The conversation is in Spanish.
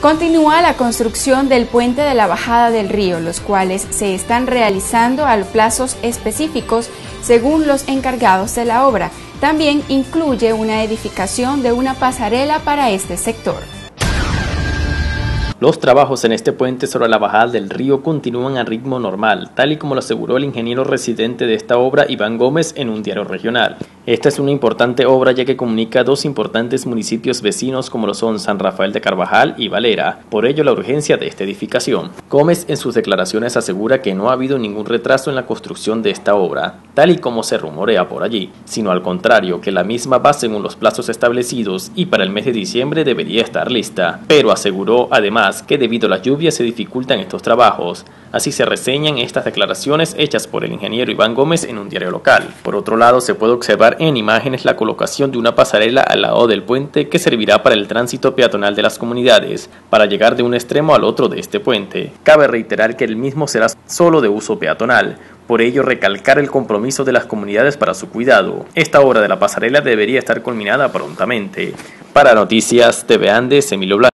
Continúa la construcción del puente de la bajada del río, los cuales se están realizando a plazos específicos según los encargados de la obra. También incluye una edificación de una pasarela para este sector. Los trabajos en este puente sobre la bajada del río continúan a ritmo normal, tal y como lo aseguró el ingeniero residente de esta obra, Iván Gómez, en un diario regional. Esta es una importante obra ya que comunica dos importantes municipios vecinos como lo son San Rafael de Carvajal y Valera, por ello la urgencia de esta edificación. Gómez en sus declaraciones asegura que no ha habido ningún retraso en la construcción de esta obra, tal y como se rumorea por allí, sino al contrario que la misma va según los plazos establecidos y para el mes de diciembre debería estar lista, pero aseguró además que debido a las lluvias se dificultan estos trabajos. Así se reseñan estas declaraciones hechas por el ingeniero Iván Gómez en un diario local. Por otro lado, se puede observar en imágenes la colocación de una pasarela al lado del puente que servirá para el tránsito peatonal de las comunidades, para llegar de un extremo al otro de este puente. Cabe reiterar que el mismo será solo de uso peatonal, por ello recalcar el compromiso de las comunidades para su cuidado. Esta obra de la pasarela debería estar culminada prontamente. Para Noticias TV Andes, Emilio Blanco.